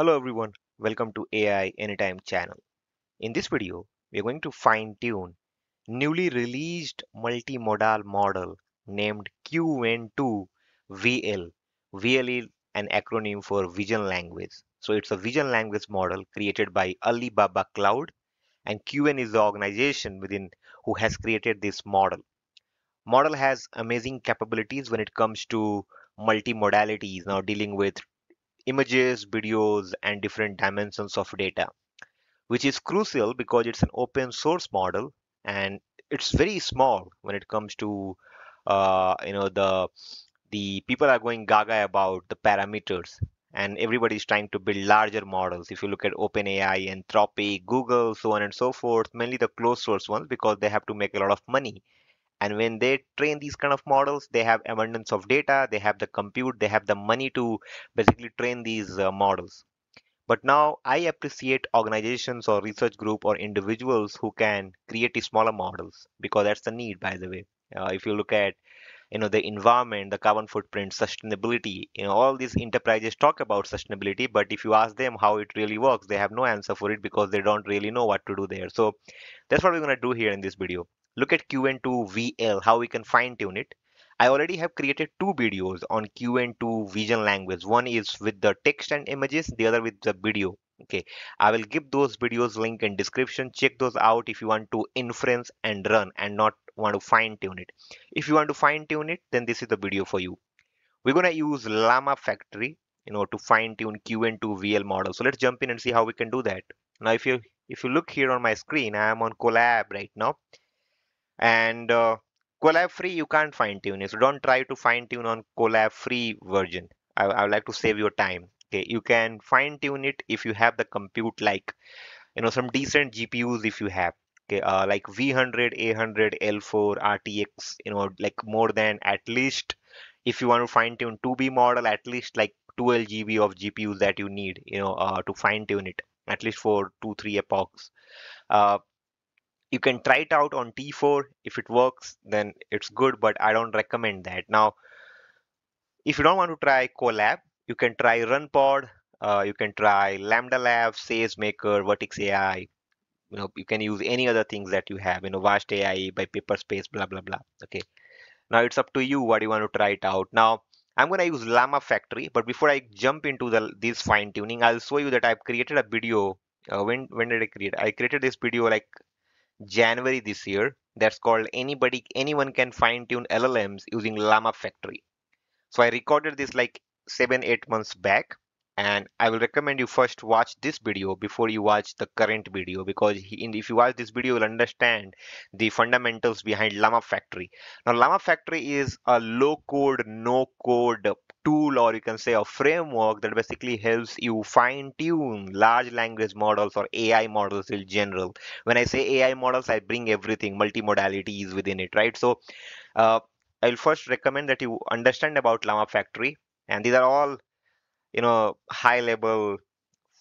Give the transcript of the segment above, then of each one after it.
Hello everyone, welcome to AI Anytime channel. In this video, we are going to fine tune newly released multimodal model named Qwen2 VL. VL is an acronym for Vision Language. So it's a vision language model created by Alibaba Cloud and Qwen is the organization within who has created this model. Model has amazing capabilities when it comes to multimodalities, now dealing with images, videos, and different dimensions of data, which is crucial because it's an open source model and it's very small when it comes to uh, you know the the people are going gaga about the parameters and everybody is trying to build larger models. If you look at OpenAI, Anthropic, Google, so on and so forth, mainly the closed source ones because they have to make a lot of money and when they train these kind of models they have abundance of data they have the compute they have the money to basically train these uh, models. But now i appreciate organizations or research group or individuals who can create smaller models because that's the need by the way. Uh, if you look at you know the environment the carbon footprint sustainability you know all these enterprises talk about sustainability but if you ask them how it really works they have no answer for it because they don't really know what to do there. So that's what we're going to do here in this video look at Qwen2VL, how we can fine tune it. I already have created two videos on Qwen2 vision language. One is with the text and images, the other with the video. Okay, I will give those videos link in description. Check those out if you want to inference and run and not want to fine tune it. If you want to fine tune it, then this is the video for you. We're going to use Llama Factory, you know, to fine tune Qwen2 VL model. So let's jump in and see how we can do that. Now, if you if you look here on my screen, I am on Colab right now and uh, Colab free you can't fine tune. It so don't try to fine tune on Colab free version I, I would like to save your time. Okay you can fine tune it if you have the compute like you know some decent GPUs if you have. Okay uh, like V100 A100 L4 RTX you know like more than at least if you want to fine tune 2B model at least like 12 GB of GPUs that you need you know uh, to fine tune it at least for two three epochs. Uh, you can try it out on T4 if it works then it's good but I don't recommend that. Now if you don't want to try Colab you can try RunPod uh, you can try Lambda Labs SageMaker Vertex AI you know you can use any other things that you have you know Vast AI by Paperspace blah blah blah okay. Now it's up to you what you want to try it out. Now I'm going to use Llama Factory but before I jump into the this fine tuning I'll show you that I've created a video uh, when when did I create? I created this video like January this year that's called anybody anyone can fine tune LLMs using Llama Factory. So I recorded this like seven eight months back and I will recommend you first watch this video before you watch the current video because if you watch this video you'll understand the fundamentals behind Llama Factory. Now Llama Factory is a low code no code tool or you can say a framework that basically helps you fine tune large language models or AI models in general. When I say AI models, I bring everything, multimodalities within it, right? So uh, I'll first recommend that you understand about Llama Factory. And these are all, you know, high level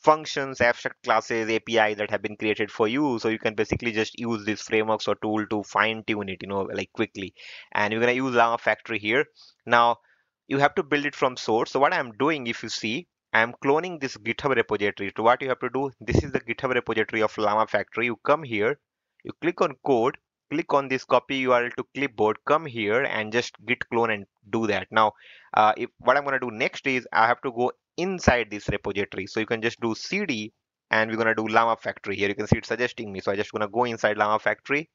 functions, abstract classes, API that have been created for you. So you can basically just use these frameworks or tool to fine tune it, you know, like quickly. And you're going to use Llama Factory here. Now, you have to build it from source. So what I'm doing, if you see, I'm cloning this GitHub repository. So what you have to do, this is the GitHub repository of Llama Factory. You come here, you click on code, click on this copy URL to clipboard, come here and just git clone and do that. Now, uh, if what I'm going to do next is I have to go inside this repository. So you can just do cd and we're going to do Llama Factory here. You can see it's suggesting me. So I just going to go inside Llama Factory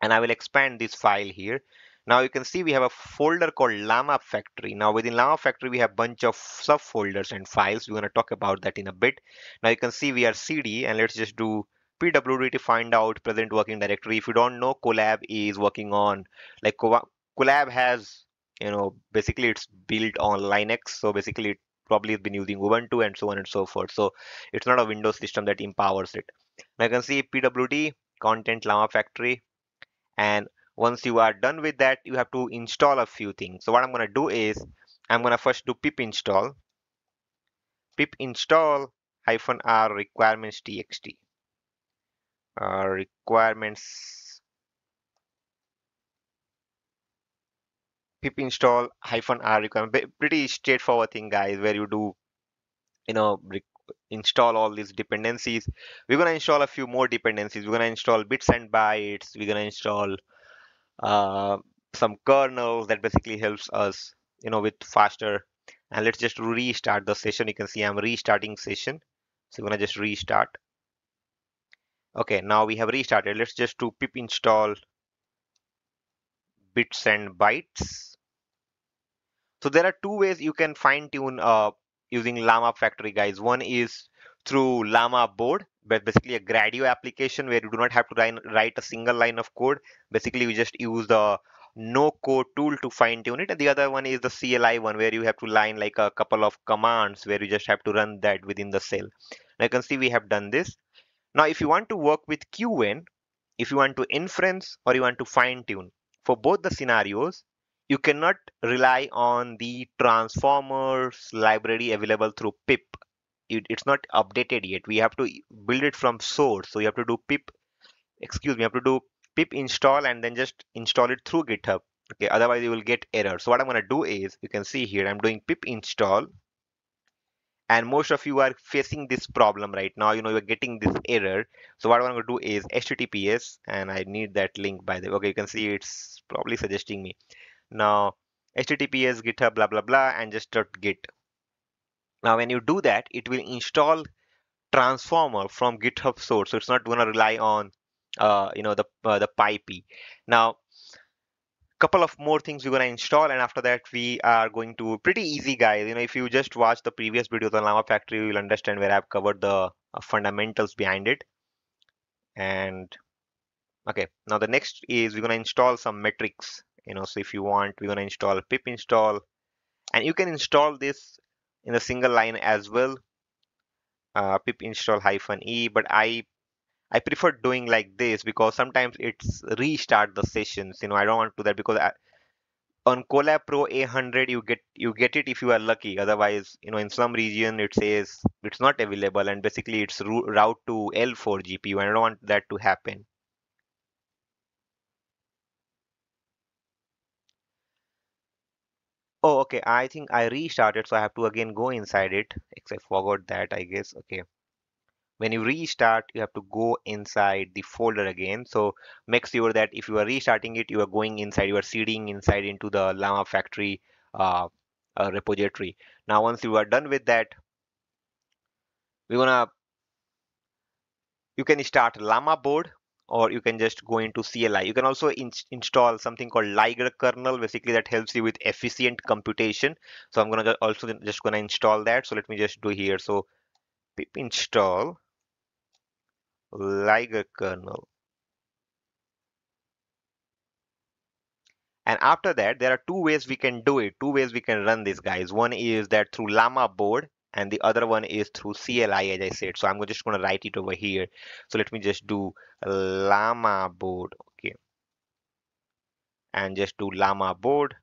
and I will expand this file here. Now you can see we have a folder called Llama Factory. Now within Llama Factory, we have bunch of subfolders and files. We're going to talk about that in a bit. Now you can see we are CD and let's just do pwd to find out present working directory. If you don't know, Colab is working on like Colab has, you know, basically it's built on Linux. So basically it probably has been using Ubuntu and so on and so forth. So it's not a Windows system that empowers it. Now you can see pwd content Llama Factory and once you are done with that, you have to install a few things. So what I'm going to do is I'm going to first do pip install, pip install hyphen r requirements txt, uh, requirements. Pip install hyphen r requirement. Pretty straightforward thing, guys, where you do you know install all these dependencies. We're going to install a few more dependencies. We're going to install bits and bytes. We're going to install uh, some kernels that basically helps us you know with faster. And let's just restart the session. You can see i'm restarting session. So going to just restart. Okay now we have restarted. Let's just do pip install bits and bytes. So there are two ways you can fine tune uh, using llama factory guys. One is through llama board but basically a gradio application where you do not have to write a single line of code. Basically you just use the no code tool to fine tune it. And the other one is the CLI one where you have to line like a couple of commands where you just have to run that within the cell. Now you can see we have done this. Now if you want to work with Qwen if you want to inference or you want to fine tune for both the scenarios you cannot rely on the transformers library available through pip it, it's not updated yet. We have to build it from source. So you have to do pip excuse me you have to do pip install and then just install it through github. Okay otherwise you will get error. So what i'm going to do is you can see here i'm doing pip install. And most of you are facing this problem right now. You know you're getting this error. So what i'm going to do is https and i need that link by the way. Okay you can see it's probably suggesting me. Now https github blah blah blah and just dot git now when you do that it will install transformer from github source. So it's not going to rely on uh, you know the uh, the PyP. Now, couple of more things we're going to install and after that we are going to pretty easy guys. You know if you just watch the previous videos on llama factory you will understand where i've covered the uh, fundamentals behind it. And okay now the next is we're going to install some metrics. You know so if you want we're going to install pip install. And you can install this in a single line as well uh, pip install hyphen e but i I prefer doing like this because sometimes it's restart the sessions. You know, I don't want to do that because I, on Colab Pro A100 you get you get it if you are lucky. Otherwise, you know, in some region it says it's not available and basically it's route to L4 GPU and I don't want that to happen. Oh, okay. I think I restarted, so I have to again go inside it. Except forgot that, I guess. Okay when you restart you have to go inside the folder again so make sure that if you are restarting it you are going inside you are seeding inside into the llama factory uh, uh, repository now once you are done with that we're gonna you can start llama board or you can just go into CLI. You can also in install something called Liger kernel, basically that helps you with efficient computation. So I'm gonna also just gonna install that. So let me just do here. So pip install Liger kernel. And after that, there are two ways we can do it, two ways we can run these guys. One is that through Llama board, and the other one is through CLI, as I said. So I'm just going to write it over here. So let me just do Llama board, okay, and just do Llama board.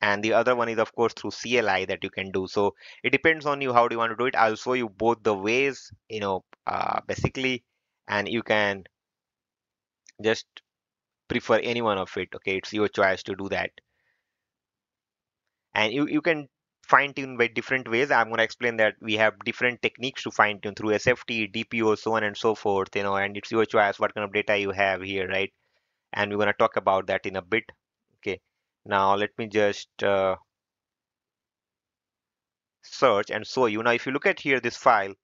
And the other one is, of course, through CLI that you can do. So it depends on you how do you want to do it. I'll show you both the ways, you know, uh, basically and you can just prefer any one of it okay it's your choice to do that and you, you can fine tune by different ways i'm going to explain that we have different techniques to fine tune through sft dpo so on and so forth you know and it's your choice what kind of data you have here right and we're going to talk about that in a bit okay now let me just uh, search and show you now if you look at here this file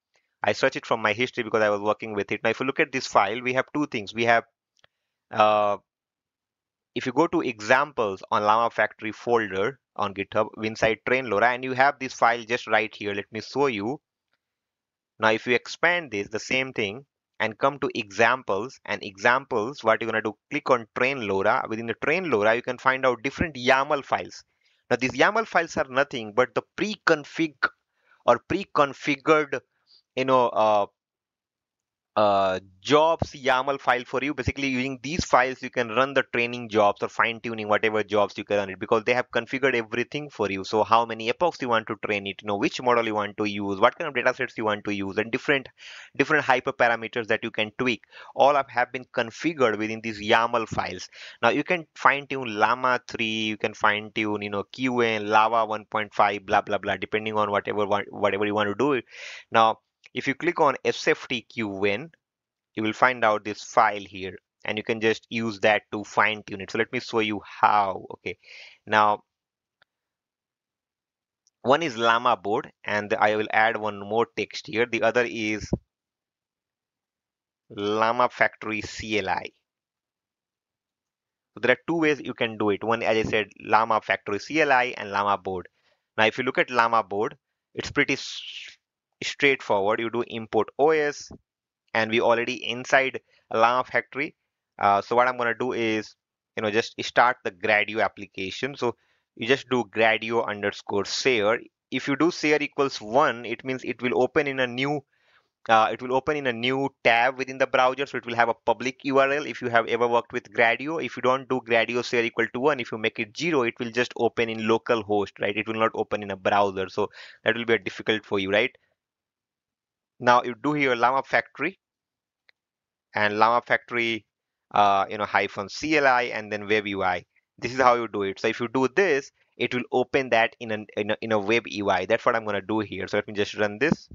I search it from my history because I was working with it. Now, if you look at this file, we have two things. We have, uh, if you go to examples on Llama Factory folder on GitHub inside train LoRa, and you have this file just right here. Let me show you. Now, if you expand this, the same thing, and come to examples and examples, what you're going to do, click on train LoRa. Within the train LoRa, you can find out different YAML files. Now, these YAML files are nothing but the pre-config or pre-configured you know uh, uh, jobs YAML file for you. Basically, using these files, you can run the training jobs or fine tuning whatever jobs you can run it because they have configured everything for you. So how many epochs you want to train it, you know, which model you want to use, what kind of data sets you want to use, and different different hyperparameters that you can tweak. All have been configured within these YAML files. Now you can fine tune Llama 3, you can fine tune, you know, Qwen, LLaVA 1.5, blah blah blah, depending on whatever whatever you want to do. Now if you click on sftqn, you will find out this file here and you can just use that to fine tune it. So let me show you how. Okay, now one is llama board and I will add one more text here. The other is llama factory CLI. So there are two ways you can do it. One, as I said, llama factory CLI and llama board. Now, if you look at llama board, it's pretty straightforward. You do import OS and we already inside Llama factory. Uh, so what I'm going to do is, you know, just start the Gradio application. So you just do Gradio underscore share. If you do share equals one, it means it will open in a new uh, it will open in a new tab within the browser so it will have a public url if you have ever worked with gradio if you don't do gradio share equal to one if you make it zero it will just open in local host right it will not open in a browser so that will be difficult for you right now you do here Llama factory and Llama factory, uh, you know, hyphen CLI and then web UI. This is how you do it. So if you do this, it will open that in a, in a, in a web UI. That's what I'm going to do here. So let me just run this.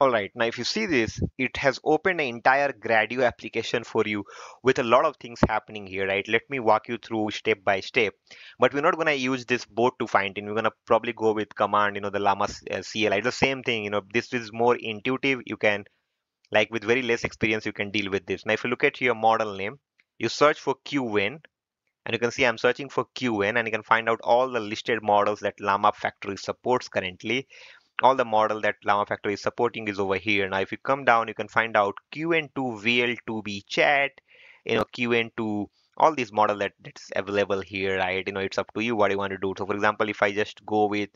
All right, now if you see this, it has opened an entire Gradio application for you with a lot of things happening here, right? Let me walk you through step by step, but we're not going to use this board to find it. We're going to probably go with command, you know, the Llama uh, CLI. The same thing, you know, this is more intuitive. You can, like with very less experience, you can deal with this. Now, if you look at your model name, you search for Qwen, and you can see I'm searching for Qwen and you can find out all the listed models that Llama Factory supports currently all the model that Llama Factory is supporting is over here. Now, if you come down, you can find out Qwen2 VL2B chat, you know, Qwen2, all these model that that's available here, right? You know, it's up to you what you want to do. So for example, if I just go with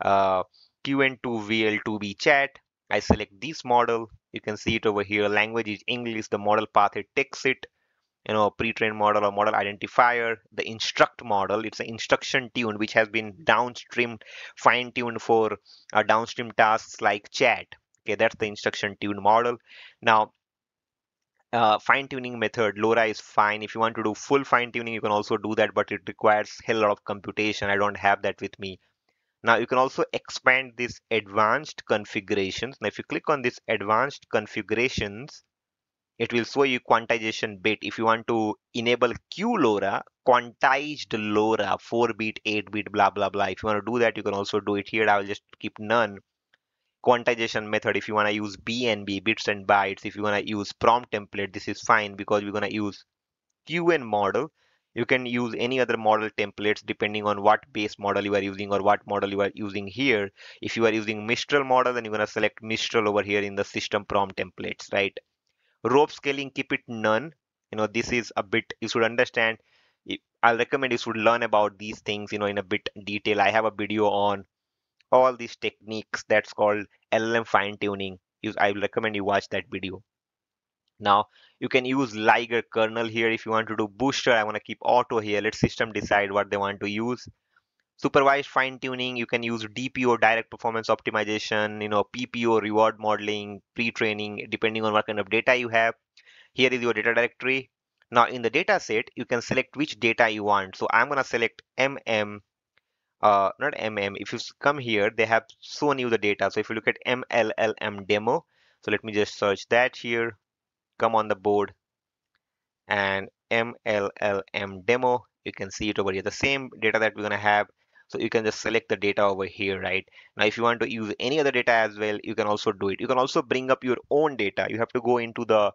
uh, Qwen2 VL2B chat, I select this model. You can see it over here. Language is English. The model path, it takes it you know pre-trained model or model identifier the instruct model. It's an instruction tune which has been downstream fine-tuned for uh, downstream tasks like chat. Okay that's the instruction tune model. Now uh, fine-tuning method LoRa is fine. If you want to do full fine-tuning you can also do that but it requires a lot of computation. I don't have that with me. Now you can also expand this advanced configurations. Now if you click on this advanced configurations it will show you quantization bit. If you want to enable QLoRa, quantized LoRa, 4 bit, 8 bit, blah, blah, blah. If you want to do that, you can also do it here. I will just keep none. Quantization method, if you want to use BNB, bits and bytes, if you want to use prompt template, this is fine because we're going to use Qwen model. You can use any other model templates depending on what base model you are using or what model you are using here. If you are using Mistral model, then you're going to select Mistral over here in the system prompt templates, right? Rope scaling keep it none. You know this is a bit you should understand. I'll recommend you should learn about these things you know in a bit detail. I have a video on all these techniques that's called llm fine tuning i will recommend you watch that video. Now you can use liger kernel here if you want to do booster. I want to keep auto here. Let system decide what they want to use supervised fine tuning. You can use dpo direct performance optimization you know ppo reward modeling pre-training depending on what kind of data you have. Here is your data directory. Now in the data set you can select which data you want. So i'm going to select mm uh, not mm if you come here they have shown you the data. So if you look at mllm demo so let me just search that here. Come on the board and mllm demo. You can see it over here. The same data that we're going to have So you can just select the data over here, right? Now, if you want to use any other data as well, you can also do it. You can also bring up your own data. You have to go into the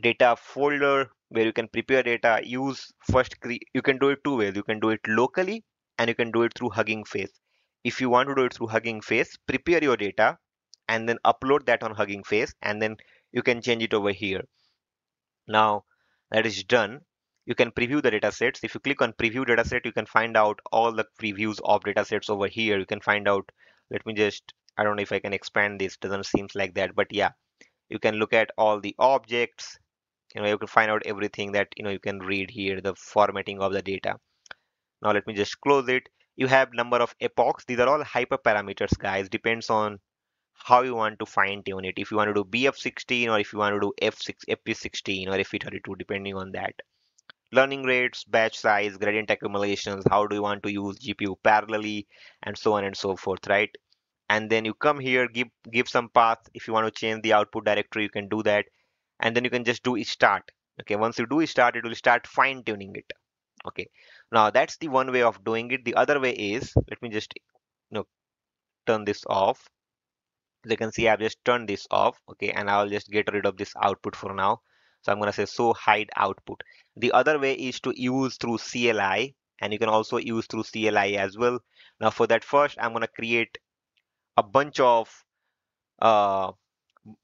data folder where you can prepare data. Use first, you can do it two ways. You can do it locally and you can do it through Hugging Face. If you want to do it through Hugging Face, prepare your data and then upload that on Hugging Face and then you can change it over here. Now that is done, you can preview the data sets. If you click on preview dataset, you can find out all the previews of data sets over here. You can find out, let me just, I don't know if I can expand this, doesn't seem like that, but yeah, you can look at all the objects, you know, you can find out everything that, you know, you can read here, the formatting of the data. Now let me just close it. You have number of epochs. These are all hyperparameters, guys. Depends on how you want to fine tune it. If you want to do BF16 or if you want to do F6, FP16 or FP32, depending on that learning rates, batch size, gradient accumulations, how do you want to use GPU parallelly, and so on and so forth, right? And then you come here, give give some path. If you want to change the output directory, you can do that. And then you can just do start. Okay, once you do start, it will start fine tuning it. Okay, now that's the one way of doing it. The other way is, let me just you know turn this off. As you can see, I've just turned this off. Okay, and I'll just get rid of this output for now. So I'm going to say so hide output. The other way is to use through CLI and you can also use through CLI as well. Now for that first, I'm going to create a bunch of uh,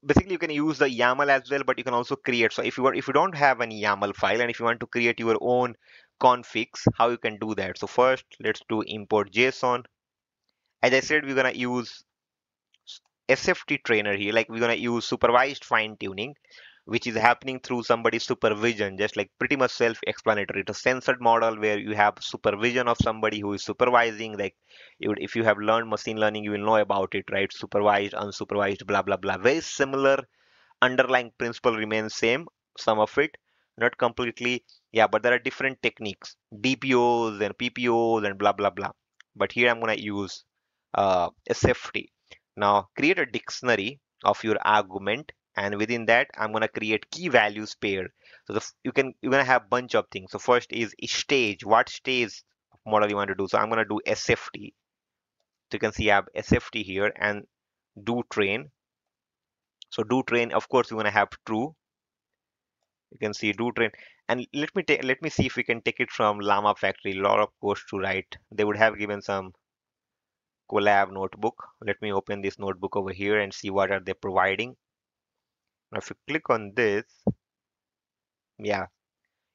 basically you can use the YAML as well, but you can also create. So if you are, if you don't have any YAML file and if you want to create your own configs, how you can do that. So first, let's do import JSON. As I said, we're gonna use SFT trainer here, like we're gonna use supervised fine tuning which is happening through somebody's supervision, just like pretty much self-explanatory. It's a censored model where you have supervision of somebody who is supervising. Like if you have learned machine learning, you will know about it, right? Supervised, unsupervised, blah, blah, blah. Very similar underlying principle remains same, some of it, not completely. Yeah, but there are different techniques, DPOs and PPOs and blah, blah, blah. But here I'm going to use uh, SFT. Now create a dictionary of your argument and within that I'm going to create key values pair. So the, you can you're going to have bunch of things. So first is stage. What stage model you want to do? So I'm going to do SFT so you can see I have SFT here and do train. So do train of course you're going to have true. You can see do train. And let me take let me see if we can take it from llama factory. Lot of course to write. They would have given some Colab notebook. Let me open this notebook over here and see what are they providing if you click on this, yeah,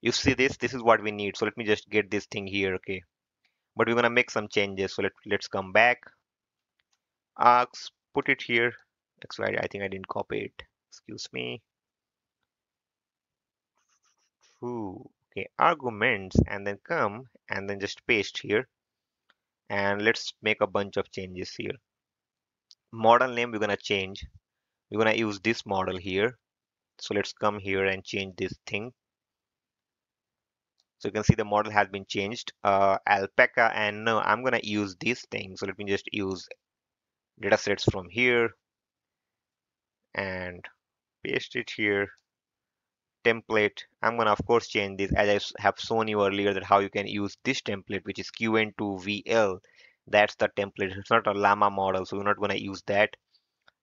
you see this, this is what we need. So let me just get this thing here, okay. But we're gonna make some changes. So let, let's come back. Args, put it here. Actually, I think I didn't copy it. Excuse me. Ooh, okay, arguments and then come and then just paste here. And let's make a bunch of changes here. Model name we're gonna change we're going to use this model here. So let's come here and change this thing. So you can see the model has been changed. Uh, alpaca and no I'm going to use this thing. So let me just use data sets from here and paste it here. Template. I'm gonna of course change this. As I have shown you earlier that how you can use this template which is Qwen2VL that's the template. It's not a llama model so we're not gonna use that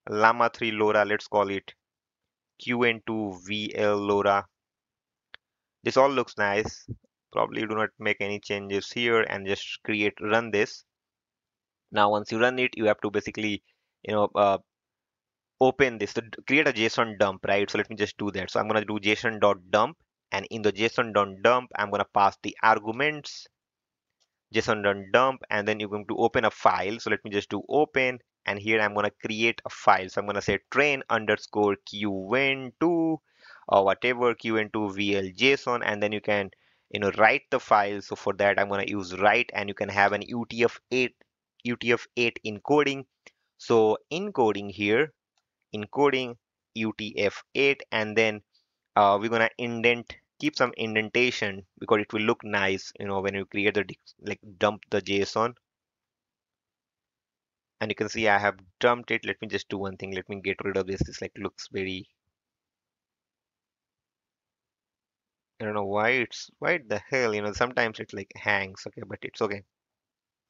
Llama 3 LoRa, let's call it Qwen2 VL LoRa. This all looks nice. Probably do not make any changes here and just create, run this. Now, once you run it, you have to basically, you know, uh, open this to create a JSON dump, right? So let me just do that. So I'm going to do JSON.dump and in the JSON.dump, I'm going to pass the arguments JSON.dump and then you're going to open a file. So let me just do open and here I'm going to create a file. So I'm going to say train underscore qwen2 or whatever qwen2 vl json and then you can you know write the file. So for that I'm going to use write and you can have an UTF-8 UTF-8 encoding. So encoding here encoding UTF-8 and then uh, we're going to indent keep some indentation because it will look nice you know when you create the like dump the JSON and you can see I have dumped it. Let me just do one thing. Let me get rid of this. This like looks very I don't know why it's why the hell you know sometimes it like hangs. Okay but it's okay.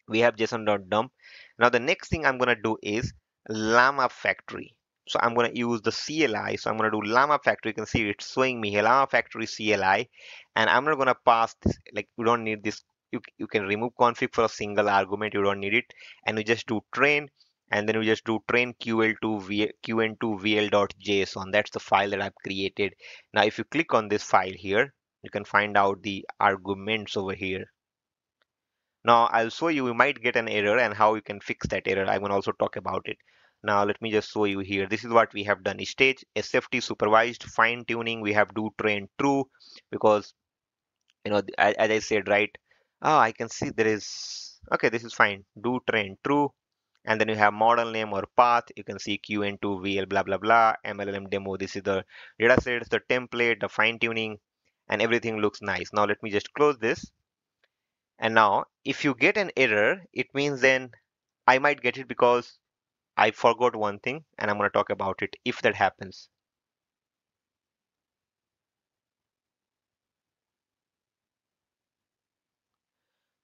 We have json.dump now the next thing i'm to do is llama factory. So i'm to use the cli so i'm to do llama factory. You can see it's showing me here. Llama factory cli and i'm not to pass this like we don't need this you, you can remove config for a single argument you don't need it and you just do train and then you just do train ql2 v, qwen2 vl.json that's the file that i've created now if you click on this file here you can find out the arguments over here now I'll show you, you might get an error and how you can fix that error. I'm going to also talk about it. Now let me just show you here. This is what we have done. Stage SFT supervised fine tuning. We have do train true because, you know, as I said, right? Oh, I can see there is, okay, this is fine. Do train true. And then you have model name or path. You can see Qwen2 VL blah, blah, blah, MLM demo. This is the data sets, the template, the fine tuning, and everything looks nice. Now let me just close this and now if you get an error, it means then I might get it because I forgot one thing and I'm going to talk about it if that happens.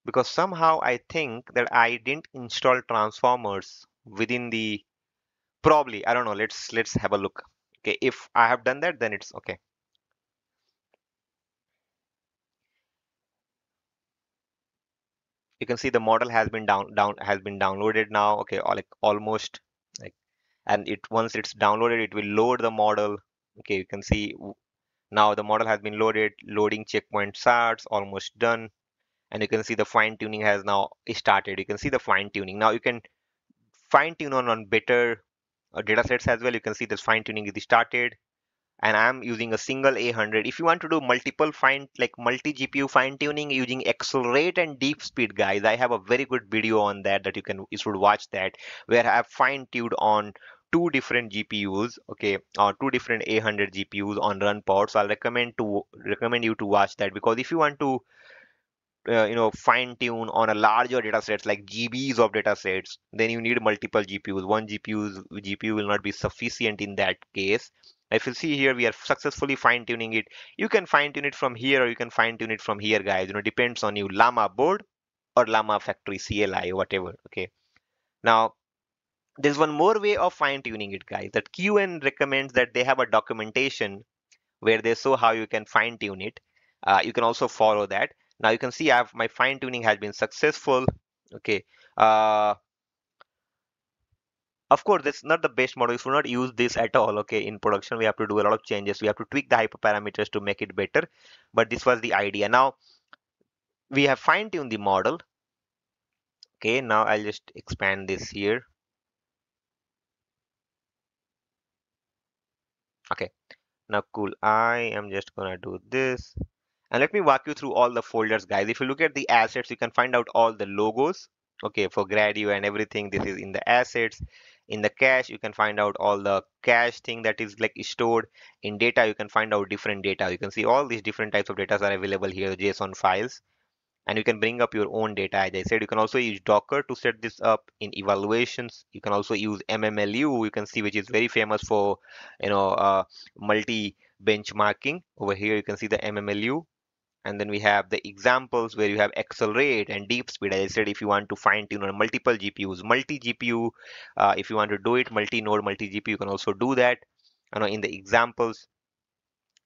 Because somehow I think that I didn't install transformers within the probably I don't know let's let's have a look. Okay if I have done that then it's okay. You can see the model has been down down has been downloaded now. Okay like almost like and it once it's downloaded it will load the model. Okay you can see now the model has been loaded loading checkpoint starts almost done and you can see the fine tuning has now started you can see the fine tuning now you can fine tune on on better uh, data sets as well you can see this fine tuning is started and I'm using a single A100. If you want to do multiple fine, like multi GPU fine tuning using accelerate and deep speed, guys, I have a very good video on that that you can you should watch that where I have fine tuned on two different GPUs, okay, or two different A100 GPUs on run pods. So I'll recommend to recommend you to watch that because if you want to uh, you know fine tune on a larger data sets like GBs of data sets, then you need multiple GPUs. One GPU GPU will not be sufficient in that case. If you see here, we are successfully fine tuning it. You can fine tune it from here or you can fine tune it from here, guys. You know, depends on you Llama board or Llama factory CLI, whatever. Okay. Now, there's one more way of fine tuning it, guys. That Qwen recommends that they have a documentation where they show how you can fine tune it. Uh, you can also follow that. Now you can see I have my fine tuning has been successful. Okay. Uh, of course, that's not the best model. We should not use this at all. Okay, in production, we have to do a lot of changes. We have to tweak the hyperparameters to make it better. But this was the idea. Now we have fine-tuned the model. Okay, now I'll just expand this here. Okay, now cool. I am just gonna do this. And let me walk you through all the folders, guys. If you look at the assets, you can find out all the logos. Okay, for Gradio and everything, this is in the assets. In the cache, you can find out all the cache thing that is like stored. In data, you can find out different data. You can see all these different types of data are available here, JSON files. And you can bring up your own data. As I said, you can also use Docker to set this up in evaluations. You can also use MMLU. You can see which is very famous for, you know, uh, multi benchmarking. Over here, you can see the MMLU and then we have the examples where you have accelerate and deep speed. As i said if you want to fine tune on multiple gpus multi gpu uh, if you want to do it multi node multi gpu you can also do that. You know in the examples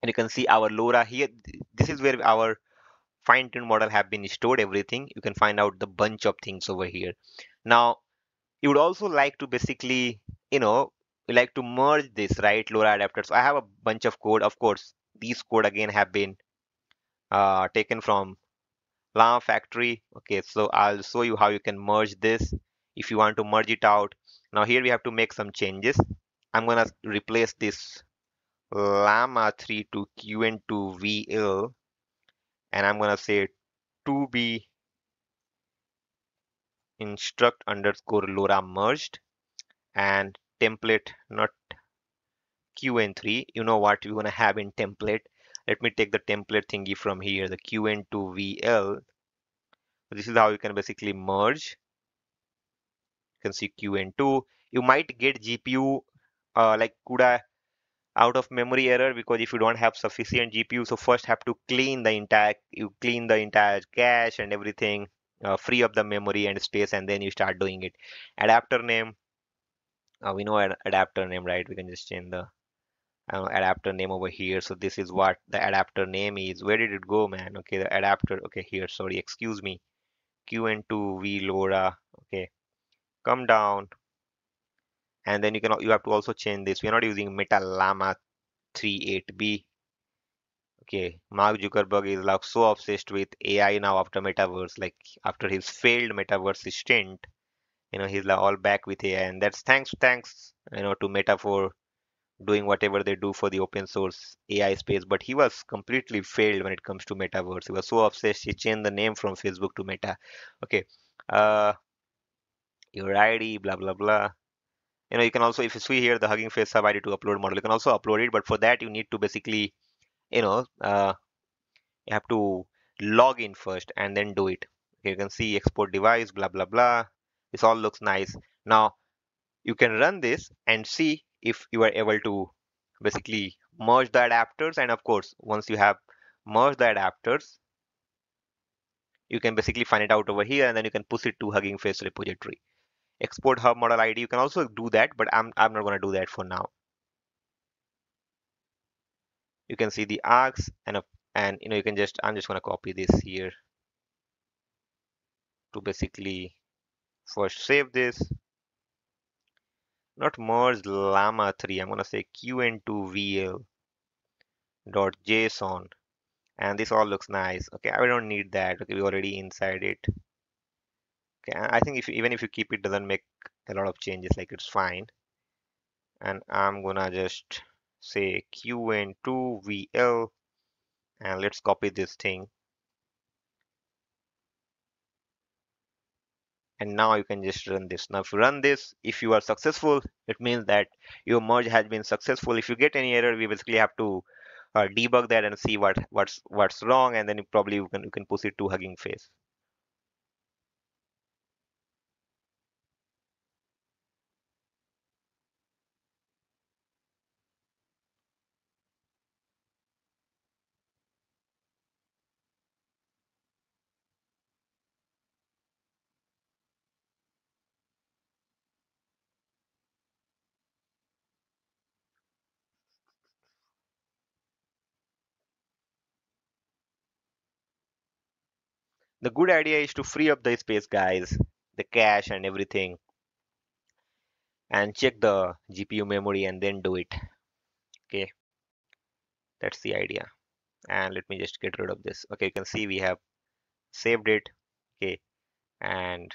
and you can see our LoRa here. This is where our fine tuned model have been stored everything. You can find out the bunch of things over here. Now you would also like to basically you know like to merge this right LoRa adapter so i have a bunch of code. Of course these code again have been uh, taken from Llama factory. Okay, so I'll show you how you can merge this if you want to merge it out. Now here we have to make some changes. I'm gonna replace this llama 3 to qwen2 vl and I'm gonna say to be instruct underscore LoRa merged and template not qn3 you know what we're gonna have in template let me take the template thingy from here, the Qwen2VL. This is how you can basically merge. You can see Qwen2. You might get GPU uh, like CUDA out of memory error because if you don't have sufficient GPU, so first have to clean the entire, you clean the entire cache and everything. uh, free up the memory and space and then you start doing it adapter name uh, we know an adapter name right we can just change the uh, adapter name over here. So this is what the adapter name is. Where did it go man? Okay the adapter okay here sorry excuse me. Qwen2 v LoRa okay. Come down. And then you can you have to also change this. We're not using meta llama 38b okay mark zuckerberg is like so obsessed with ai now after metaverse like after his failed metaverse stint. You know he's like all back with ai and that's thanks thanks you know to meta for doing whatever they do for the open source ai space but he was completely failed when it comes to metaverse. He was so obsessed he changed the name from facebook to meta. Okay uh your id blah blah blah. You know you can also if you see here the hugging face sub id to upload model you can also upload it but for that you need to basically you know uh, you have to log in first and then do it. Okay, you can see export device blah blah blah. This all looks nice. Now you can run this and see if you are able to basically merge the adapters and of course once you have merged the adapters you can basically find it out over here and then you can push it to hugging face repository. Export hub model id you can also do that but i'm, I'm not going to do that for now. You can see the args and a, and you know you can just i'm just going to copy this here to basically first save this not merge llama 3 i'm going to say qwen2vl dot json. And this all looks nice. Okay i don't need that. Okay we already inside it. Okay i think if even if you keep it doesn't make a lot of changes. Like it's fine. And i'm gonna just say qwen2vl and let's copy this thing and now you can just run this. Now if you run this if you are successful it means that your merge has been successful. If you get any error we basically have to uh, debug that and see what what's what's wrong and then you probably you can you can push it to hugging face the good idea is to free up the space guys. The cache and everything. And check the GPU memory and then do it. Okay. That's the idea. And let me just get rid of this. Okay you can see we have saved it. Okay. And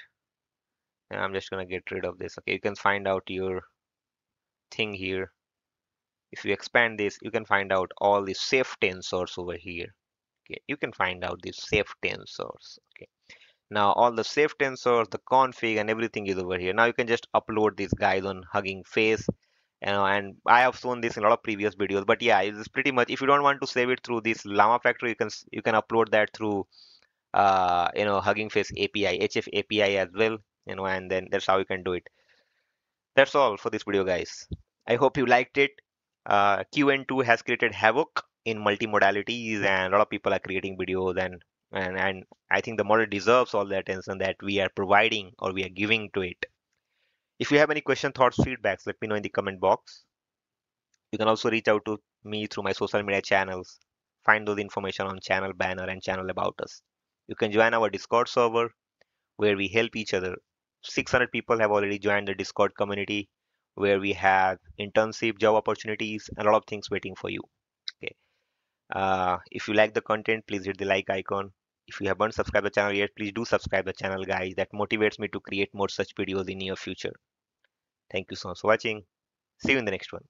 I'm just gonna get rid of this. Okay you can find out your thing here. If you expand this you can find out all the safe tensors over here okay you can find out the safe tensors okay. Now all the safe tensors the config and everything is over here. Now you can just upload these guys on hugging face you know and i have shown this in a lot of previous videos but yeah it's pretty much if you don't want to save it through this llama factory you can you can upload that through uh you know hugging face api hf api as well you know and then that's how you can do it. That's all for this video guys. I hope you liked it. Uh, qwen2 has created havoc in multimodalities and a lot of people are creating videos and and and I think the model deserves all the attention that we are providing or we are giving to it. If you have any question, thoughts, feedbacks, let me know in the comment box. You can also reach out to me through my social media channels. Find those information on channel banner and channel about us. You can join our Discord server where we help each other. 600 people have already joined the Discord community where we have internship job opportunities and a lot of things waiting for you. Uh, if you like the content, please hit the like icon. If you haven't subscribed the channel yet, please do subscribe the channel, guys. That motivates me to create more such videos in near future. Thank you so much for watching. See you in the next one.